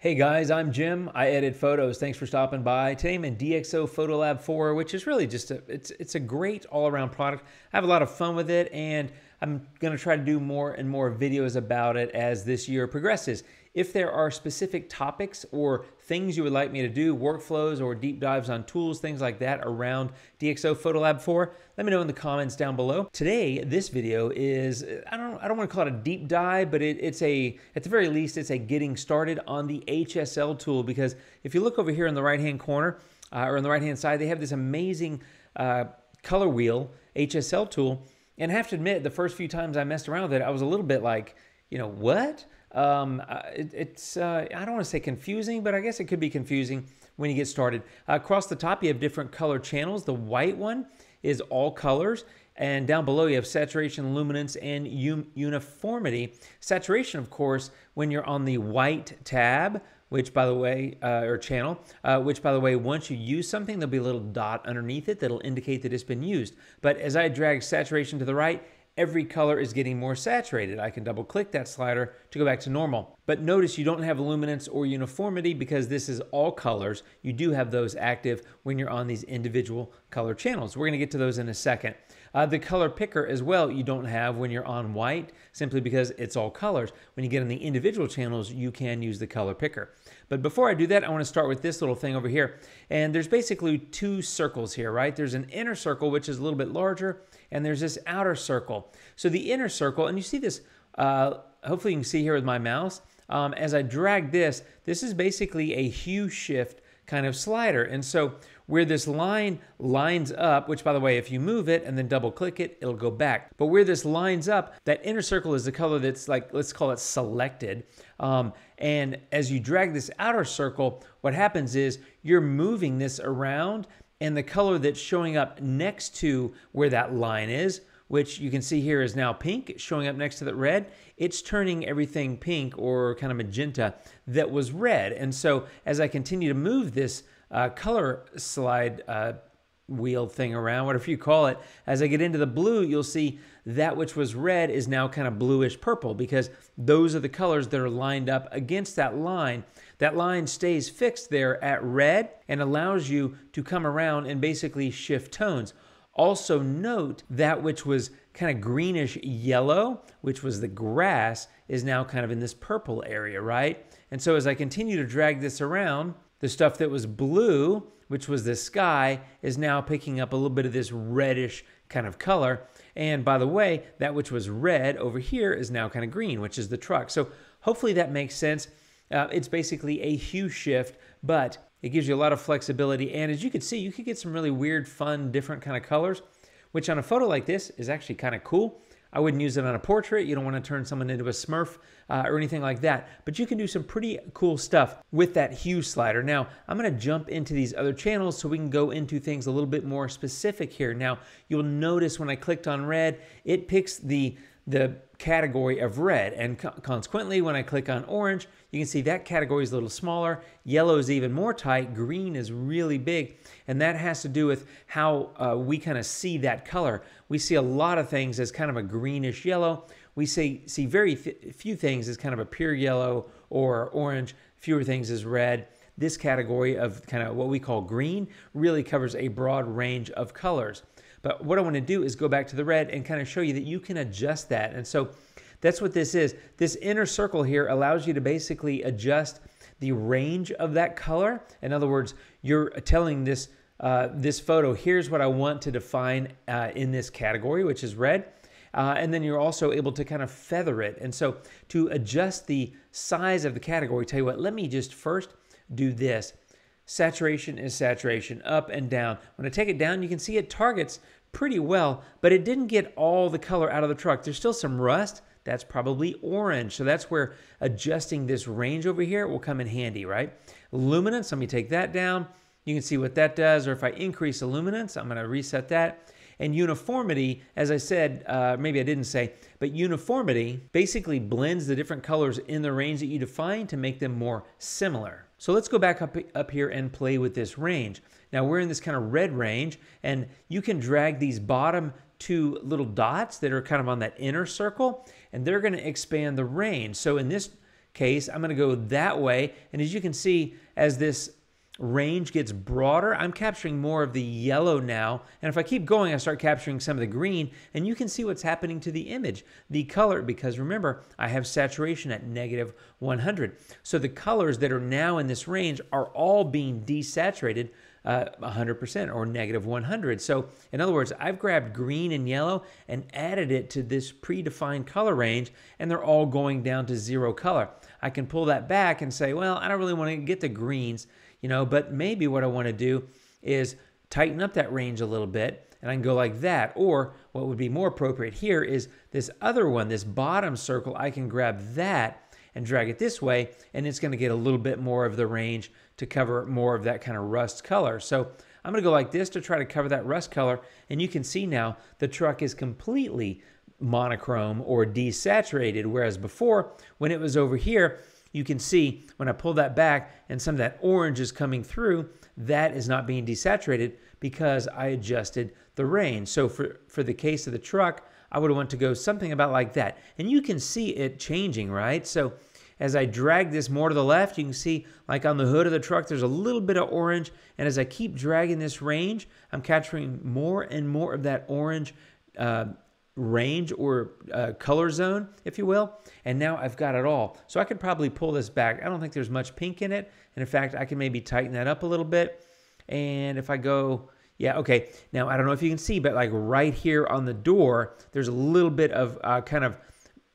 Hey guys, I'm Jim. I edit photos. Thanks for stopping by. Today I'm in DxO Photolab 4, which is really just a it's it's a great all-around product. I have a lot of fun with it and I'm going to try to do more and more videos about it as this year progresses. If there are specific topics or things you would like me to do, workflows or deep dives on tools, things like that around DxO Photolab 4, let me know in the comments down below. Today, this video is, I don't, I don't want to call it a deep dive, but it, it's a, at the very least, it's a getting started on the HSL tool because if you look over here in the right-hand corner uh, or on the right-hand side, they have this amazing uh, color wheel HSL tool. And I have to admit, the first few times I messed around with it, I was a little bit like, you know, what? Um, uh, it, it's, uh, I don't want to say confusing, but I guess it could be confusing when you get started. Uh, across the top, you have different color channels. The white one is all colors. And down below, you have saturation, luminance, and uniformity. Saturation, of course, when you're on the white tab, which by the way, uh, or channel, uh, which by the way, once you use something, there'll be a little dot underneath it that'll indicate that it's been used. But as I drag saturation to the right, every color is getting more saturated. I can double click that slider to go back to normal. But notice you don't have luminance or uniformity because this is all colors. You do have those active when you're on these individual color channels. We're gonna get to those in a second. Uh, the color picker as well, you don't have when you're on white, simply because it's all colors. When you get on the individual channels, you can use the color picker. But before I do that, I want to start with this little thing over here. And there's basically two circles here, right? There's an inner circle, which is a little bit larger, and there's this outer circle. So the inner circle, and you see this, uh, hopefully you can see here with my mouse, um, as I drag this, this is basically a hue shift kind of slider. And so where this line lines up, which by the way, if you move it and then double click it, it'll go back. But where this lines up, that inner circle is the color that's like, let's call it selected. Um, and as you drag this outer circle, what happens is you're moving this around and the color that's showing up next to where that line is, which you can see here is now pink, showing up next to the red, it's turning everything pink or kind of magenta that was red. And so as I continue to move this uh, color slide uh, wheel thing around, whatever you call it, as I get into the blue, you'll see that which was red is now kind of bluish purple because those are the colors that are lined up against that line. That line stays fixed there at red and allows you to come around and basically shift tones. Also note that which was kind of greenish yellow, which was the grass, is now kind of in this purple area, right? And so as I continue to drag this around, the stuff that was blue, which was the sky, is now picking up a little bit of this reddish kind of color. And by the way, that which was red over here is now kind of green, which is the truck. So hopefully that makes sense. Uh, it's basically a hue shift, but it gives you a lot of flexibility. And as you can see, you could get some really weird, fun, different kind of colors, which on a photo like this is actually kind of cool. I wouldn't use it on a portrait. You don't want to turn someone into a smurf uh, or anything like that. But you can do some pretty cool stuff with that hue slider. Now, I'm going to jump into these other channels so we can go into things a little bit more specific here. Now, you'll notice when I clicked on red, it picks the the category of red. And co consequently, when I click on orange, you can see that category is a little smaller. Yellow is even more tight. Green is really big. And that has to do with how uh, we kind of see that color. We see a lot of things as kind of a greenish yellow. We see, see very few things as kind of a pure yellow or orange, fewer things as red. This category of kind of what we call green really covers a broad range of colors. But what I want to do is go back to the red and kind of show you that you can adjust that. And so that's what this is. This inner circle here allows you to basically adjust the range of that color. In other words, you're telling this uh, this photo, here's what I want to define uh, in this category, which is red. Uh, and then you're also able to kind of feather it. And so to adjust the size of the category, tell you what, let me just first do this saturation is saturation, up and down. When I take it down, you can see it targets pretty well, but it didn't get all the color out of the truck. There's still some rust. That's probably orange. So that's where adjusting this range over here will come in handy, right? Luminance, let me take that down. You can see what that does, or if I increase luminance, I'm gonna reset that. And uniformity, as I said, uh, maybe I didn't say, but uniformity basically blends the different colors in the range that you define to make them more similar. So let's go back up, up here and play with this range. Now we're in this kind of red range and you can drag these bottom two little dots that are kind of on that inner circle and they're going to expand the range. So in this case, I'm going to go that way. And as you can see, as this range gets broader, I'm capturing more of the yellow now. And if I keep going, I start capturing some of the green, and you can see what's happening to the image, the color, because remember, I have saturation at negative 100. So the colors that are now in this range are all being desaturated uh, 100% or negative 100. So in other words, I've grabbed green and yellow and added it to this predefined color range, and they're all going down to zero color. I can pull that back and say, well, I don't really want to get the greens you know, but maybe what I want to do is tighten up that range a little bit and I can go like that. Or what would be more appropriate here is this other one, this bottom circle, I can grab that and drag it this way and it's going to get a little bit more of the range to cover more of that kind of rust color. So I'm going to go like this to try to cover that rust color and you can see now the truck is completely monochrome or desaturated whereas before when it was over here you can see when I pull that back and some of that orange is coming through, that is not being desaturated because I adjusted the range. So for, for the case of the truck, I would want to go something about like that. And you can see it changing, right? So as I drag this more to the left, you can see like on the hood of the truck, there's a little bit of orange. And as I keep dragging this range, I'm capturing more and more of that orange uh, range or uh, color zone, if you will. And now I've got it all. So I could probably pull this back. I don't think there's much pink in it. And in fact, I can maybe tighten that up a little bit. And if I go, yeah, okay. Now, I don't know if you can see, but like right here on the door, there's a little bit of uh, kind of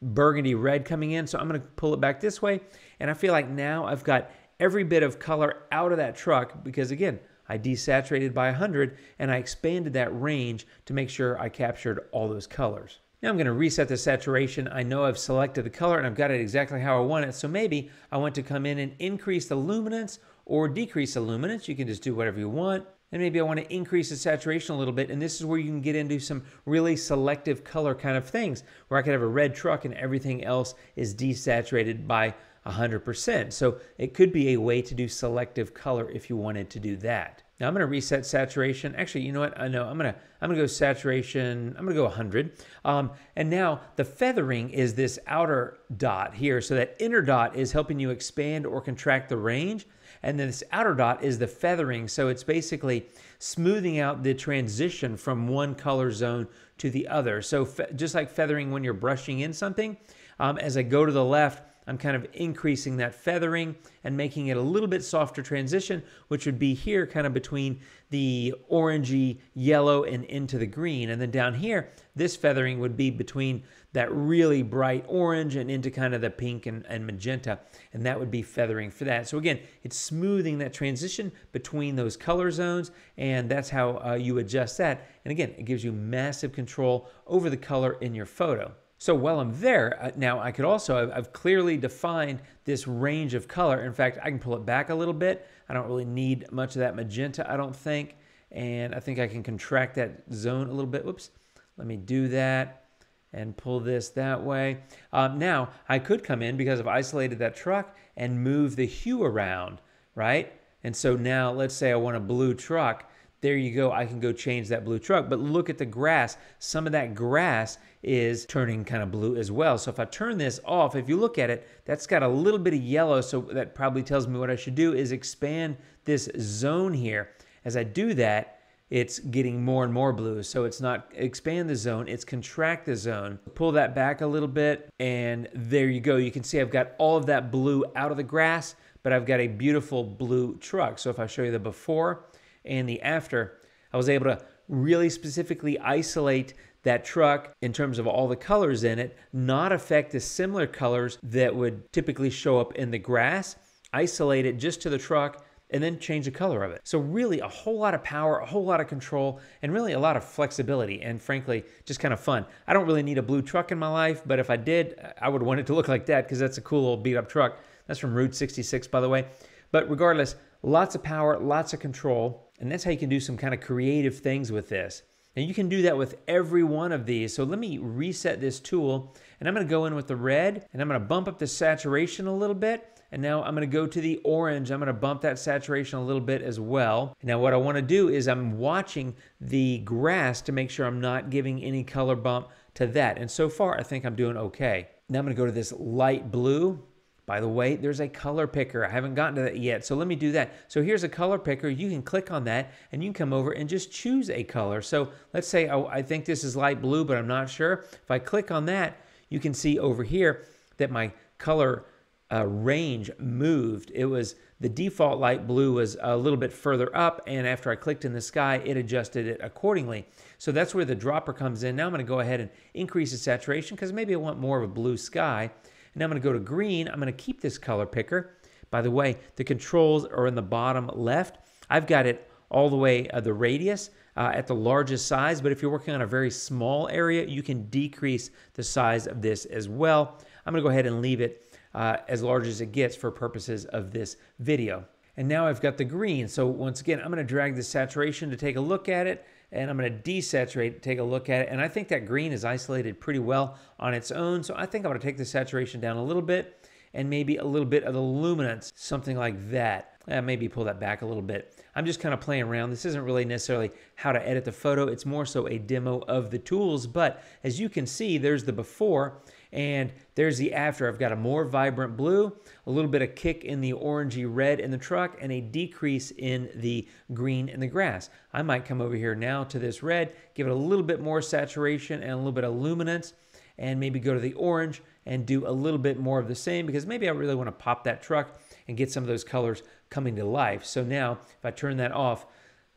burgundy red coming in. So I'm going to pull it back this way. And I feel like now I've got every bit of color out of that truck because again, I desaturated by 100 and I expanded that range to make sure I captured all those colors. Now I'm going to reset the saturation. I know I've selected the color and I've got it exactly how I want it. So maybe I want to come in and increase the luminance or decrease the luminance. You can just do whatever you want. And maybe I want to increase the saturation a little bit. And this is where you can get into some really selective color kind of things, where I could have a red truck and everything else is desaturated by 100%. So it could be a way to do selective color if you wanted to do that. Now I'm going to reset saturation. Actually, you know what? I know I'm going to I'm going to go saturation. I'm going to go 100. Um, and now the feathering is this outer dot here. So that inner dot is helping you expand or contract the range. And then this outer dot is the feathering. So it's basically smoothing out the transition from one color zone to the other. So just like feathering when you're brushing in something, um, as I go to the left, I'm kind of increasing that feathering and making it a little bit softer transition, which would be here kind of between the orangey yellow and into the green. And then down here, this feathering would be between that really bright orange and into kind of the pink and, and magenta. And that would be feathering for that. So again, it's smoothing that transition between those color zones. And that's how uh, you adjust that. And again, it gives you massive control over the color in your photo. So while I'm there, uh, now I could also, I've clearly defined this range of color. In fact, I can pull it back a little bit. I don't really need much of that magenta, I don't think. And I think I can contract that zone a little bit. Whoops. Let me do that and pull this that way. Um, now, I could come in because I've isolated that truck and move the hue around, right? And so now let's say I want a blue truck there you go. I can go change that blue truck. But look at the grass. Some of that grass is turning kind of blue as well. So if I turn this off, if you look at it, that's got a little bit of yellow. So that probably tells me what I should do is expand this zone here. As I do that, it's getting more and more blue. So it's not expand the zone, it's contract the zone. Pull that back a little bit, and there you go. You can see I've got all of that blue out of the grass, but I've got a beautiful blue truck. So if I show you the before, and the after, I was able to really specifically isolate that truck in terms of all the colors in it, not affect the similar colors that would typically show up in the grass, isolate it just to the truck, and then change the color of it. So, really, a whole lot of power, a whole lot of control, and really a lot of flexibility, and frankly, just kind of fun. I don't really need a blue truck in my life, but if I did, I would want it to look like that because that's a cool old beat up truck. That's from Route 66, by the way. But regardless, lots of power, lots of control. And that's how you can do some kind of creative things with this. And you can do that with every one of these. So let me reset this tool and I'm gonna go in with the red and I'm gonna bump up the saturation a little bit. And now I'm gonna go to the orange. I'm gonna bump that saturation a little bit as well. Now what I wanna do is I'm watching the grass to make sure I'm not giving any color bump to that. And so far, I think I'm doing okay. Now I'm gonna go to this light blue By the way, there's a color picker. I haven't gotten to that yet, so let me do that. So here's a color picker. You can click on that and you can come over and just choose a color. So let's say oh, I think this is light blue, but I'm not sure. If I click on that, you can see over here that my color uh, range moved. It was the default light blue was a little bit further up, and after I clicked in the sky, it adjusted it accordingly. So that's where the dropper comes in. Now I'm going to go ahead and increase the saturation because maybe I want more of a blue sky. And I'm going to go to green. I'm going to keep this color picker. By the way, the controls are in the bottom left. I've got it all the way uh, the radius uh, at the largest size, but if you're working on a very small area, you can decrease the size of this as well. I'm going to go ahead and leave it uh, as large as it gets for purposes of this video. And now I've got the green. So once again, I'm going to drag the saturation to take a look at it and I'm going to desaturate, take a look at it. And I think that green is isolated pretty well on its own. So I think I'm going to take the saturation down a little bit and maybe a little bit of the luminance, something like that. Uh, maybe pull that back a little bit. I'm just kind of playing around. This isn't really necessarily how to edit the photo. It's more so a demo of the tools. But as you can see, there's the before and there's the after. I've got a more vibrant blue, a little bit of kick in the orangey red in the truck, and a decrease in the green in the grass. I might come over here now to this red, give it a little bit more saturation and a little bit of luminance, and maybe go to the orange and do a little bit more of the same because maybe I really want to pop that truck and get some of those colors coming to life. So now if I turn that off,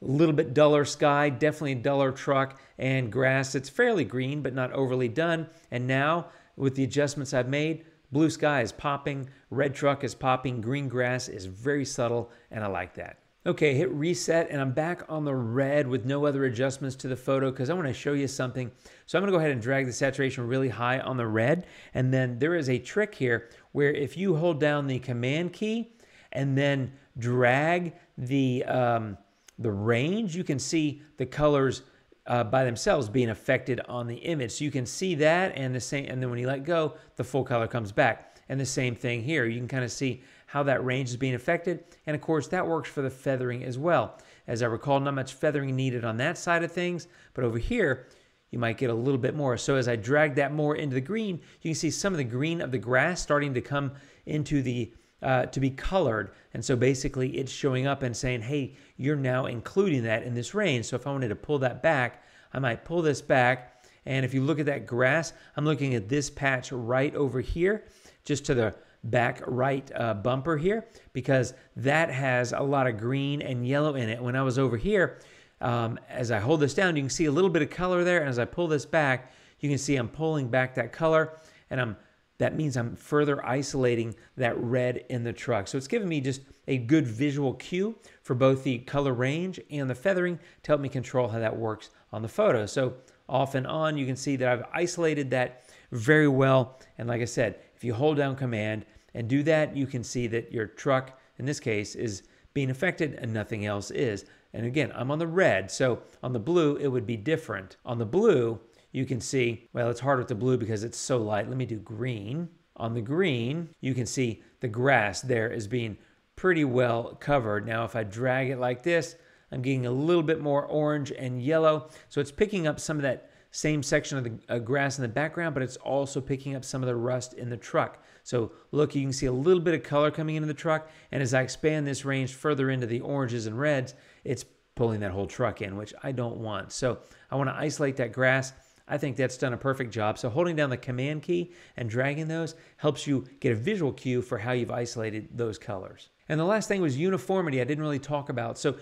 a little bit duller sky, definitely a duller truck, and grass It's fairly green but not overly done. And now with the adjustments I've made, blue sky is popping, red truck is popping, green grass is very subtle, and I like that. Okay, hit reset, and I'm back on the red with no other adjustments to the photo because I want to show you something. So I'm going to go ahead and drag the saturation really high on the red, and then there is a trick here where if you hold down the Command key and then drag the um, the range, you can see the colors uh, by themselves being affected on the image. So you can see that and the same, and then when you let go, the full color comes back. And the same thing here. You can kind of see how that range is being affected. And of course, that works for the feathering as well. As I recall, not much feathering needed on that side of things, but over here, you might get a little bit more. So as I drag that more into the green, you can see some of the green of the grass starting to come into the uh, to be colored. And so basically it's showing up and saying, hey, you're now including that in this range. So if I wanted to pull that back, I might pull this back. And if you look at that grass, I'm looking at this patch right over here, just to the back right uh, bumper here, because that has a lot of green and yellow in it. When I was over here, um, as I hold this down, you can see a little bit of color there. And as I pull this back, you can see I'm pulling back that color and I'm that means I'm further isolating that red in the truck. So it's giving me just a good visual cue for both the color range and the feathering to help me control how that works on the photo. So off and on, you can see that I've isolated that very well. And like I said, if you hold down command and do that, you can see that your truck, in this case, is being affected and nothing else is. And again, I'm on the red, so on the blue, it would be different. On the blue, you can see, well, it's hard with the blue because it's so light. Let me do green. On the green, you can see the grass there is being pretty well covered. Now, if I drag it like this, I'm getting a little bit more orange and yellow. So it's picking up some of that same section of the uh, grass in the background, but it's also picking up some of the rust in the truck. So look, you can see a little bit of color coming into the truck. And as I expand this range further into the oranges and reds, it's pulling that whole truck in, which I don't want. So I want to isolate that grass I think that's done a perfect job. So holding down the command key and dragging those helps you get a visual cue for how you've isolated those colors. And the last thing was uniformity. I didn't really talk about. So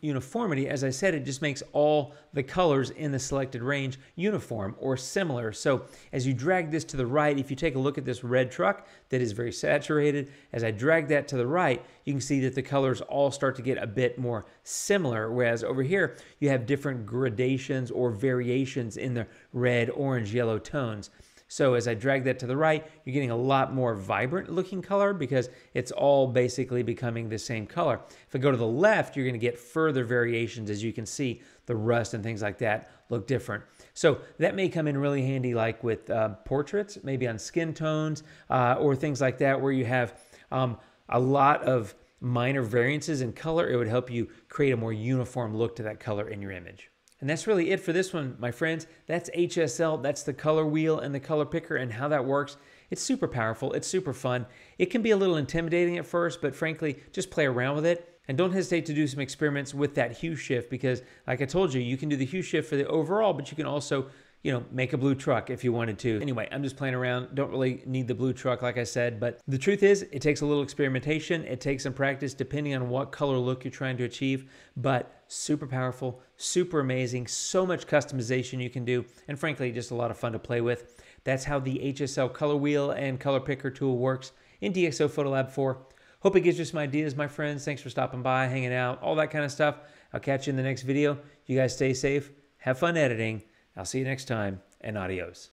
uniformity, as I said, it just makes all the colors in the selected range uniform or similar. So as you drag this to the right, if you take a look at this red truck that is very saturated, as I drag that to the right, you can see that the colors all start to get a bit more similar. Whereas over here, you have different gradations or variations in the red, orange, yellow tones. So as I drag that to the right, you're getting a lot more vibrant looking color because it's all basically becoming the same color. If I go to the left, you're going to get further variations as you can see the rust and things like that look different. So that may come in really handy like with uh, portraits, maybe on skin tones uh, or things like that where you have um, a lot of minor variances in color. It would help you create a more uniform look to that color in your image. And that's really it for this one, my friends. That's HSL. That's the color wheel and the color picker and how that works. It's super powerful. It's super fun. It can be a little intimidating at first, but frankly, just play around with it. And don't hesitate to do some experiments with that hue shift because, like I told you, you can do the hue shift for the overall, but you can also you know, make a blue truck if you wanted to. Anyway, I'm just playing around. Don't really need the blue truck, like I said. But the truth is, it takes a little experimentation. It takes some practice depending on what color look you're trying to achieve. But super powerful, super amazing, so much customization you can do. And frankly, just a lot of fun to play with. That's how the HSL color wheel and color picker tool works in DxO Photolab 4. Hope it gives you some ideas, my friends. Thanks for stopping by, hanging out, all that kind of stuff. I'll catch you in the next video. You guys stay safe. Have fun editing I'll see you next time, and adios.